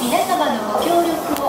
皆様のご協力